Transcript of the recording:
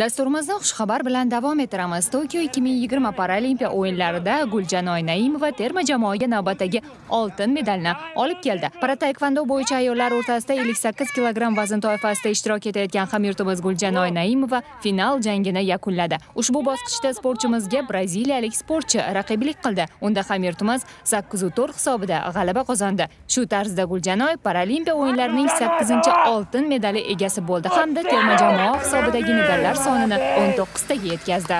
dasturimizni xushxabar bilan davom ettiramiz. Tokio 2020 paralimpiya o'yinlarida guljanoy naimova terma jamoaga navbatdagi oltin medalni olib keldi. Para taekvondo bo'yicha ayollar o'rtasida 58 kilogramm vazn toifasida ishtirok etayotgan hamyurtimiz guljanoy naimova final jangini yakunladi. Ushbu bosqichda sportchimizga braziliyalik sportchi raqiblik qildi. Unda hamyurtimiz 8-4 hisobida g'alaba qozondi. Shu tarzda guljanoy paralimpiya o'yinlarining 8 oltin medali egasi bo'ldi hamda terma jamoa hisobidagi medallar sonini 19 taga yetkazdi